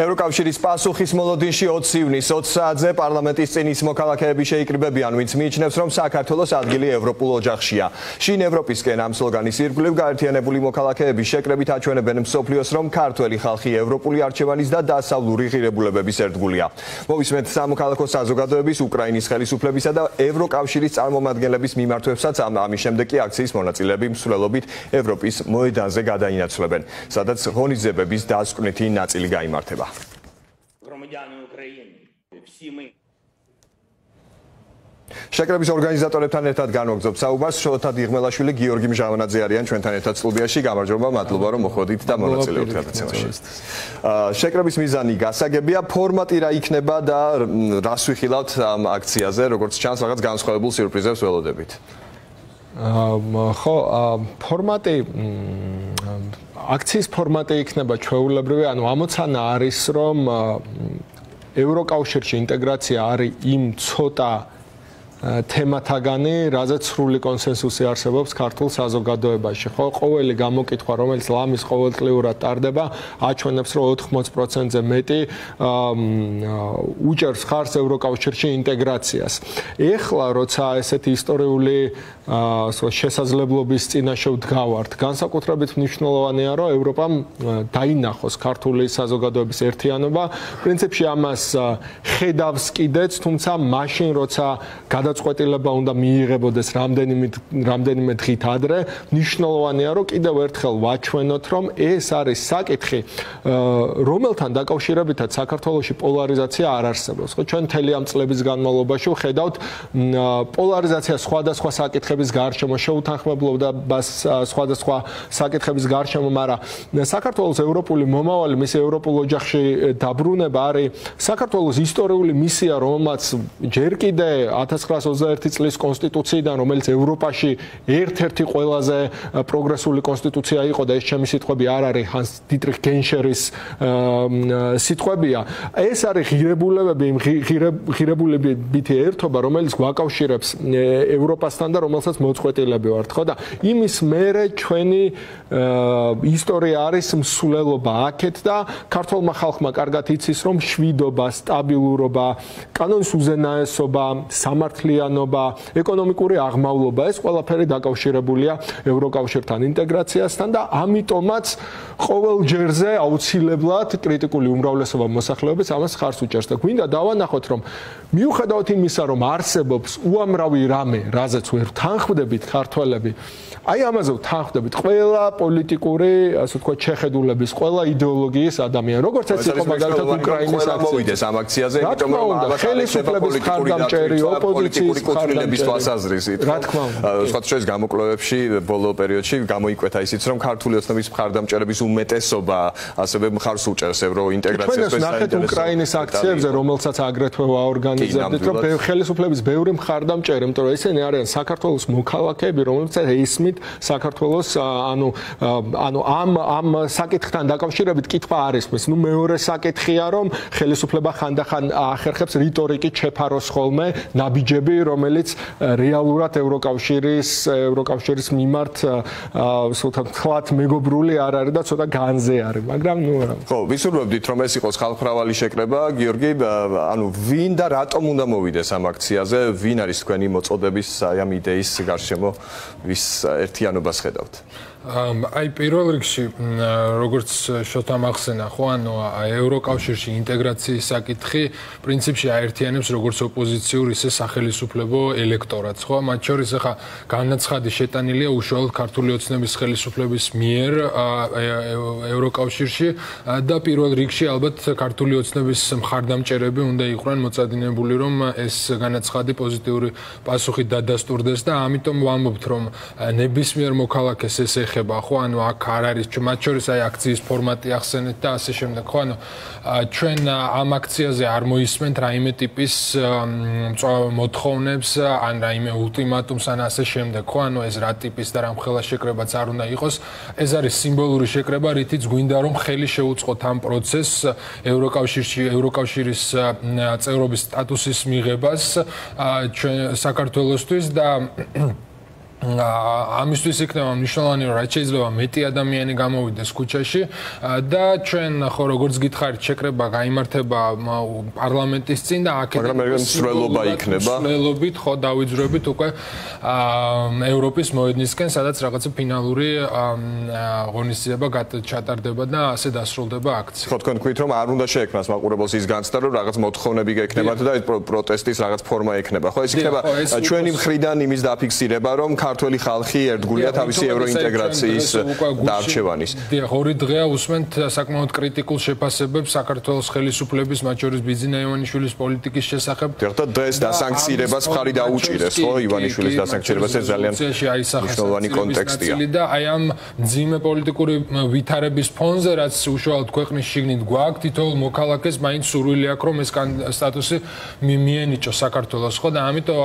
ევროკავშირის პასუხის მოლოდინში 20 ივნისს 20 საათზე პარლამენტის წინ ის მოქალაქეები შეიკრიბებიან, ვინც მიიჩნევს, რომ საქართველოს ადგილი ევროპულ ოჯახშია. შინ ევროპისკენ ამ სლოგანის ირგვლივ გაერთიანებული მოქალაქეები შეკრებით აჩვენებენ მსოფლიოს, რომ ქართველი ხალხი ევროპული არჩევანის და დასავლური ღირებულებების ერთგულია. მოვისმენთ სამოქალაქო საზოგადოების, უკრაინის ხელისუფლებისა და ევროკავშირის წარმომადგენლების მიმართვებსაც ამ ამის შემდეგ კი აქციის მონაწილეები მსვლელობით ევროპის მოედანზე გადაინაცვლებენ, სადაც ღონისძიებების დასკვნითი ნაწილი გამართება. громадяни України всі ми შეკრების ორგანიზატორებთან ერთად განვაგზობ საუბარს შოთა დიღმელაშვილი გიორგი მჟავანაძე არიან ჩვენთან ერთად სტუდიაში გამარჯობა მადლობა რომ მოხვედით და მონაწილეობთ გადაცემაში შეკრების მიზანი გასაგებია ფორმატი რა იქნება და რას ვიხილავთ ამ აქციაზე როგორც ჩანს რაღაც განსხვავებულ სიურპრიზებს ველოდებით ხო ფორმატი აქციის ფორმატი იქნება ჩვეულებრივი, ანუ ამოცანა არის, რომ ევროკავშირში ინტეგრაცია არის იმ ცოტა თემათაგანი, რაზეც სრული კონსენსუსი არსებობს ქართულ საზოგადოებაში. ხო, ყოველი გამოკითხვა, რომელიც ლამის ყოველწლიურად ტარდება, აჩვენებს, რომ 80%-ზე მეტი უჭერს ხარს ევროკავშირში ინტეგრაციას. ეხლა, როცა ესეთი ისტორიული შესაძლებლობის წინაშე ვდგავართ, განსაკუთრებით მნიშვნელოვანია, რომ ევროპამ დაინახოს ქართული საზოგადოების ერთიანობა. პრინციპში ამას ხედავს კიდეც, თუმცა მაშინ, როცა გადა გადაწყვეტილება უნდა მიიღებოდეს რამდენიმე რამდენიმე დღით ადრე, მნიშვნელოვანია რომ კიდევ ერთხელ ვაჩვენოთ, რომ ეს არის საკითხი, რომელთან დაკავშირებითაც საქართველოსი პოლარიზაცია არ არსებობს. ხო, ჩვენ მთელი ამ წლების განმავლობაში ვხედავთ პოლარიზაცია სხვადასხვა საკითხების გარშემო, შეუთანხმებლობდა სხვადასხვა საკითხების გარშემო, მაგრამ საქართველოს ევროპული მომავალი, მისი ევროპულ ოჯახში დაბრუნება არის საქართველოს ისტორიული მისია, რომელმაც ჯერ კიდე 1900 1921 წლის კონსტიტუციიდან, რომელიც ევროპაში ერთ-ერთი ყველაზე პროგრესული კონსტიტუცია იყო და ეს ჩემი სიტყვები არ არის ჰანს დიტრიხ გენშერის სიტყვებია. ეს არის ღირებულებები, ღირებულებითი ერთობა, რომელიც გვაკავშირებს ევროპასთან და რომელსაც მოწყვეტილები ვართ, ხო და იმის მერე ჩვენი ისტორია არის მსვლელობა აქეთ და ქართულმა ხალხმა კარგად იცის, რომ შვიდობა, სტაბილურობა, კანონის უზენაესობა, სამართლი თვითმფრინავთლიანობა, ეკონომიკური აღმავლობა, ეს ყველაფერი დაკავშირებულია ევროკავშირთან ინტეგრაციასთან და ამიტომაც ყოველ ჯერზე აუცილებლად კრიტიკული უმრავლესობა მოსახლეობის ამას ხარს უჭერს და გვინდა დავანახოთ რომ მიუხედავად იმისა რომ არსებობს უამრავი რამე, რაზეც ვერ თანხმდებით ქართველები, აი ამაზე თანხმდებით ყველა პოლიტიკური, ასე ვთქვათ, შეხედულების, ყველა იდეოლოგიის ადამიანი, როგორც ეს იყო მაგალითად უკრაინის აქციაზე. მოვიდეს ამ აქციაზე, იმიტომ რომ ამას ხელისუფლების ხარდამჭერი ოპოზიცია ოპოზიციის ხარდამჭერი თვალსაზრისით. რა თქმა უნდა. სხვა შორის გამოკვლევებში ბოლო პერიოდში გამოიკვეთა ისიც, რომ ქართული ოცნების ხარდამჭერების უმეტესობა ასევე მხარს უჭერს ევროინტეგრაციას და ნახეთ უკრაინის აქციებზე, რომელსაც აგრეთვე ვაორგანიზებდით, რომ ხელისუფლების ბევრი მხარდამჭერი, იმიტომ რომ ესენი არიან საქართველოს მოქალაქეები, რომელსაც ესმით საქართველოს ანუ ანუ ამ ამ საკითხთან დაკავშირებით კითხვა არის მის ნუ მეორე საკითხია რომ ხელისუფლება ხანდახან ახერხებს რიტორიკით შეფაროს ხოლმე ნაბიჯები რომელიც რეალურად ევროკავშირის ევროკავშირის მიმართ სულთან თქვათ მეგობრული არ არის და ცოტა განზე არის მაგრამ ნუ ხო ვისურვებდით რომ ეს იყოს ხალხმრავალი შეკრება გიორგი ანუ ვინ და რატომ უნდა მოვიდეს ამ აქციაზე ვინ არის თქვენი მოწოდების აი ამ იდეის გარშემო ვის ერთიანობას ხედავთ? აი პირველ რიგში როგორც შოთა მახსენა ხო ანუ ევროკავშირში ინტეგრაციის საკითხი პრინციპში აერთიანებს როგორც ოპოზიციურ ისე სახელისუფლებო ელექტორატს ხო? მათ შორის ახლა განაცხადი შეტანილია უშუალოდ ქართული ოცნების ხელისუფლების მიერ ევროკავშირში და პირველ რიგში ალბათ ქართული ოცნების მხარდამჭერები უნდა იყვნენ მოწადინებული რომ ეს განაცხადი პოზიტიური პასუხი დადასტურდეს და ამიტომ ვამბობთ რომ ნებისმიერ მოქალაქეს ეს ეხება ხო? ანუ აქ არ არის მათ შორის აი აქციის ფორმატი ახსენეთ და ასე შემდეგ ხო? ანუ ჩვენ ამ აქციაზე არ მოისმენთ რაიმე ტიპის მოთხოვნებს ან რაიმე ულტიმატუმს ან ასე შემდეგ ხო? ანუ ეს რა ტიპის და რა მხელა შეკრებაც არ უნდა იყოს. ეს არის სიმბოლური შეკრება რითიც გვინდა რომ ხელი შეუწყოთ ამ პროცესს ევროკავშირში ევროკავშირის წევრობის სტატუსის მიღებას ჩვენ საქართველოსთვის და ამისთვის იქნება მნიშვნელოვანი რომ რაც შეიძლება მეტი ადამიანი გამოვიდეს ქუჩაში და ჩვენ ხო როგორც გითხარით შეკრება გამართება პარლამენტის წინ და აქეთ სრულობა იქნება. სრულობით ხო დავიძრებით უკვე ევროპის მოედნისკენ სადაც რაღაცა ფინალური ღონისძიება ჩატარდება და ასე დასრულდება აქცია. ხო თქვენ თქვით რომ არ უნდა შეექმნას მაყურებელს ის განცდა რომ რაღაც მოთხოვნები გექნებათ და პროტესტის რაღაც ფორმა ექნება. ხო ეს იქნება ჩვენი მხრიდან იმის დაფიქსირება რომ ქართველი ხალხი ერთგულია თავისი ევროინტეგრაციის დარჩევანის. დიახ, ორი დღეა უსმენთ საკმაოდ კრიტიკულ შეფასებებს საქართველოს ხელისუფლების, მათ შორის ბიზინა ივანიშვილის პოლიტიკის შესახებ. დიახ, და დღეს დასანქცირებას მხარი დაუჭირეს, ხო, ივანიშვილის დასანქცირებას ეს ძალიან მნიშვნელოვანი კონტექსტია. და აი ამ ძიმე პოლიტიკური ვითარების ფონზე, რაც უშუალოდ ქვეყნის შიგნით გვაქვს, თითოეულ მოქალაქეს მაინც სურვილი აქვს, რომ ეს სტატუსი მიენიჭოს საქართველოს, ხო, და ამიტომ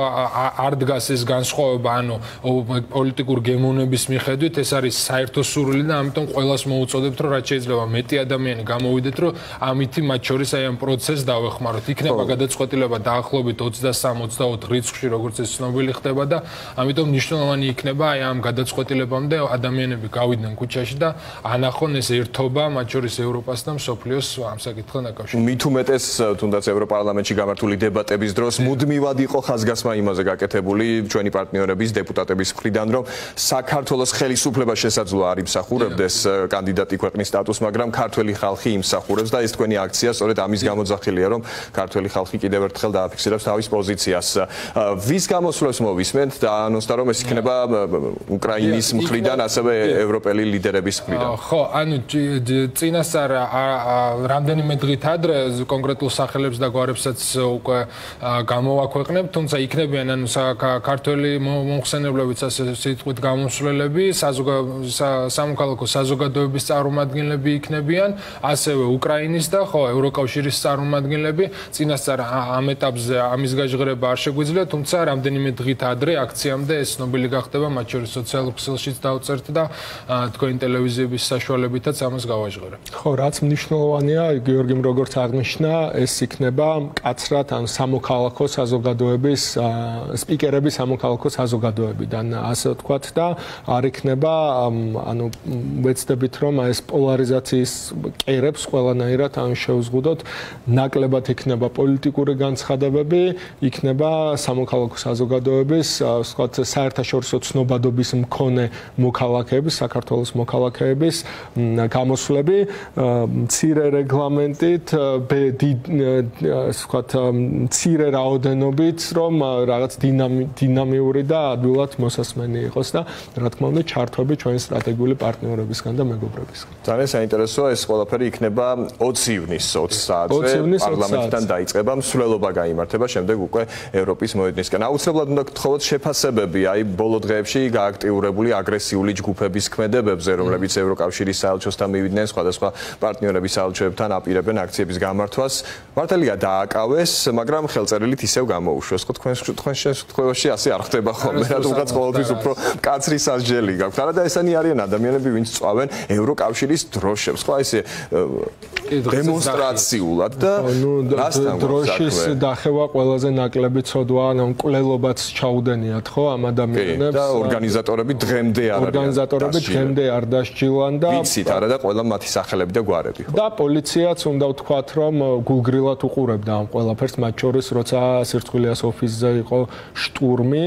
არ დგას ეს განსხვავება, ანუ პოლიტიკურ გემონების მიხედვით ეს არის საერთო სურვილი და ამიტომ ყოველას მოუწოდებთ რომ რაც შეიძლება მეტი ადამიანი გამოვიდეთ რომ ამითი მათ შორის აი ამ პროცესს დავეხმაროთ. იქნება გადაწყვეტილება დაახლოებით 23-24 რიცხვში როგორც ეს ცნობილი ხდება და ამიტომ მნიშვნელოვანი იქნება აი ამ გადაწყვეტილებამდე ადამიანები გავიდნენ ქუჩაში და ანახონ ეს ერთობა მათ შორის ევროპას და მსოფლიოს ამ საკითხთან დაკავშირებით. მით უმეტეს თუნდაც ევროპარლამენტში გამართული დებატების დროს მუდმივად იყო ხაზგასმა იმაზე გაკეთებული ჩვენი პარტნიორების დეპუტატების მხრიდან რომ საქართველოს ხელისუფლება შესაძლოა არ იმსახურებდეს კანდიდატი ქვეყნის სტატუსს, მაგრამ ქართველი ხალხი იმსახურებს და ეს თქვენი აქცია სწორედ ამის გამოძახილია, რომ ქართველი ხალხი კიდევ ერთხელ დააფიქსირებს თავის პოზიციას. ვის გამოსვლებს მოვისმენთ და ანონსდა რომ ეს იქნება უკრაინის მხრიდან, ასევე ევროპელი ლიდერების მხრიდან. ხო, ანუ წინასწარ რამდენიმე დღით ადრე კონკრეტულ სახელებს და გვარებსაც უკვე გამოვაქვეყნებ, თუმცა იქნებიან ანუ ქართველი მომხსენებლებიც ასე სიტყვით გამოსვლელები, სამოქალაქო საზოგადოების წარმომადგენლები იქნებიან, ასევე უკრაინის და ხო, ევროკავშირის წარმომადგენლები. წინასწარ ამ ეტაპზე ამის გაჟღერება არ შეგვიძლია, თუმცა რამდენიმე დღით ადრე აქციამდე ეს ცნობილი გახდება, მათ შორის სოციალურ ქსელშიც დავწერთ და თქვენი ტელევიზიების საშუალებითაც ამას გავაჟღერებ. ხო, რაც მნიშვნელოვანია, გიორგიმ როგორც აღნიშნა, ეს იქნება კაცრად ან სამოქალაქო საზოგადოების სპიკერები სამოქალაქო საზოგადოებიდან ასე ვთქვათ და არ იქნება ანუ ვეცდებით რომ ეს პოლარიზაციის კერებს ყველანაირად ან შევზღუდოთ ნაკლებად იქნება პოლიტიკური განცხადებები იქნება სამოქალაქო საზოგადოების ვთქვათ საერთაშორისო ცნობადობის მქონე მოქალაქეების საქართველოს მოქალაქეების გამოსვლები ცირე რეგლამენტით ვთქვათ ცირე რაოდენობით რომ რაღაც დინამიური და ადვილად მოსასმენი იყოს და რა თქმა უნდა ჩართვები ჩვენი სტრატეგიული პარტნიორებისგან და მეგობრებისგან. ძალიან საინტერესოა ეს ყველაფერი იქნება 20 ივნის 20 საათზე პარლამენტთან დაიწყება მსვლელობა გამართება შემდეგ უკვე ევროპის მოედნისკენ. აუცილებლად უნდა გთხოვოთ შეფასებები აი ბოლო დღეებში გააქტიურებული აგრესიული ჯგუფების ქმედებებზე რომლებიც ევროკავშირის საელჩოსთან მივიდნენ სხვადასხვა პარტნიორების საელჩოებთან აპირებენ აქციების გამართვას. მართალია დააკავეს, მაგრამ ხელწერილით ისევ გამოუშვეს. ხო თქვენ თქვენ შემთხვევაში ასე არ ხდება ხოლმე, რადგან ყოველთვის უფრო კაცრი სასჯელი გაქვთ. არა და ესენი არიან ადამიანები, ვინც წვავენ ევროკავშირის დროშებს. ხო ესე დემონსტრაციულად და რასთან დროშის დახევა ყველაზე ნაკლები ცოდვა, ანუ კვლელობაც ჩაუდენიათ, ხო, ამ ადამიანებს. და ორგანიზატორები დღემდე არ არიან. ორგანიზატორები დღემდე არ დასჭილან და ვიცით, არა და ყველა მათი სახელები და გვარები, ხო. და პოლიციაც უნდა ვთქვათ, რომ გულგრილად უყურებდა ამ ყველაფერს, მათ შორის როცა სირცხვილეას ოფისზე იყო შტურმი,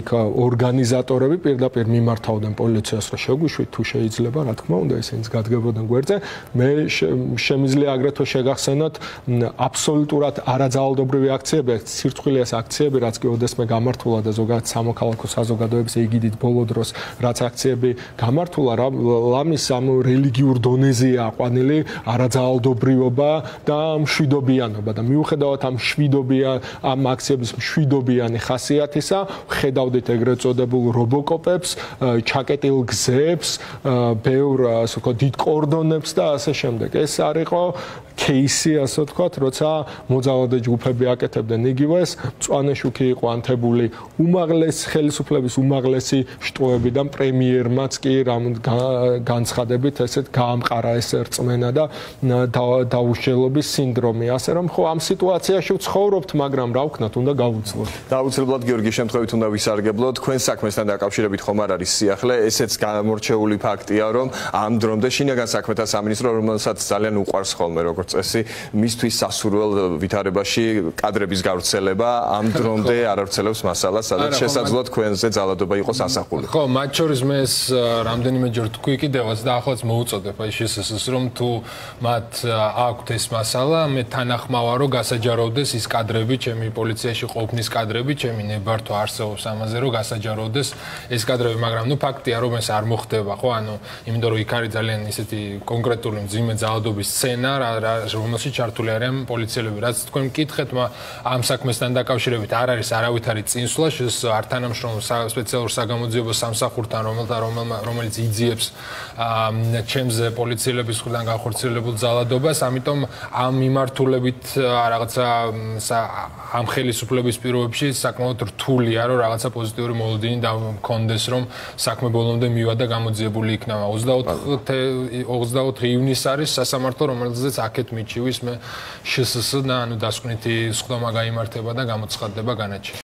იქ ორგანიზატორები პირდაპირ მიმართავდნენ პოლიციას, რომ შეგვიშვით თუ შეიძლება, რა თქმა უნდა, ესენიც გადგებოდნენ გვერდზე. მე შემიძლია აგრეთვე შეგახსენოთ აბსოლუტურად არაძალადობრივი აქციები, სირცხვილეას აქციები, რაც კი ოდესმე გამართულა და ზოგადად სამოქალაქო საზოგადოების ეგიდით ბოლო დროს რაც აქციები გამართულა, ლამის ამ რელიგიურ დონეზეა აყვანილი არაძალადობრიობა და მშვიდობიანობა და მიუხედავად ამ მშვიდობიან ამ აქციების მშვიდობიანი ხასიათისა, ხედავდით ეგრეთ წოდებულ რობოკოპებს, ჩაკეტილ გზებს, ბევრ ასე ვთქვათ დიდ კორდონებს და ასე შემდეგ. ეს არისო кейსი, ასე ვთქვათ, როცა მოძალადე ჯგუფები აკეთებდნენ იგივეს, მწვანე შუქი იყო ანთებული უმაღლეს ხელისუფლების უმაღლესი შტოებიდან პრემიერმაც კი რამ განცხადებით ესეთ გაამყარა ეს რწმენა და დაუშელობის სინდრომი. ასე რომ ხო ამ სიტუაციაში ვცხოვრობთ, მაგრამ რა ვქნათ, უნდა გავუძლოთ. დაუძლებლად გიორგი შემთხვევით უნდა ვისარგებლოთ. თქვენ საქმესთან დაკავშირებით ხომ არ არის სიახლე, ესეც გამორჩეული ფაქტია, რომ ამ დრომდე შინაგან საქმეთა სამინისტრო, რომელსაც ძალიან უყვარს ხოლმე, როგორც წესი, მისთვის სასურველ ვითარებაში კადრების გავრცელება ამ დრომდე არ არცელებს მასალას, სადაც შესაძლოა თქვენზე ძალადობა იყოს ასახული. ხო, მათ შორის მე ეს რამდენიმე ჯერ თქვი კიდევაც და ახლაც მოუწოდებ აი შესაძლოა რომ თუ მათ აქვთ ეს მასალა, მე თანახმავა რომ გასაჯაროვდეს ის კადრები, ჩემი პოლიციაში ყოფნის კადრები, ჩემი ნებართვა არსებობს ამაზე რომ გასაჯაროვდეს ეს კადრები, მაგრამ ნუ ფაქტია რომ ეს არ მოხდება, ხო? ანუ იმიტომ რომ იქ არის ძალიან ისეთი კონკრეტული მძიმე ძალადობის სცენა, რომელშიც ჩართული არიან პოლიციელები, რაც თქვენ მკითხეთ, ამ საქმესთან დაკავშირებით არ არის არავითარი წინსვლა, ეს არ თანამშრომლ სპეციალურ საგამოძიებო სამსახურთან, რომელიც იძიებს ჩემზე პოლიციელების მხრიდან განხორციელებულ ძალადობას, ამიტომ ამ მიმართულებით რაღაცა ამ ხელისუფლების პირობებში საკმაოდ რთულია, რომ რაღაცა პოზიტიური მოლოდინი დამქონდეს, რომ საქმე ბოლომდე მივა და გამოძიებული იქნება. 24 24 ივნისს არის სასამართლო, რომელზეც აქეთ მიჩივის მე შსს და ანუ დასკვნითი სხდომა გამართება და გამოცხადდება განაჩენი.